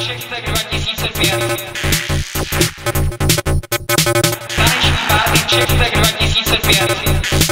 Čechtek 2005. Taneční pátek Čechtek 2005.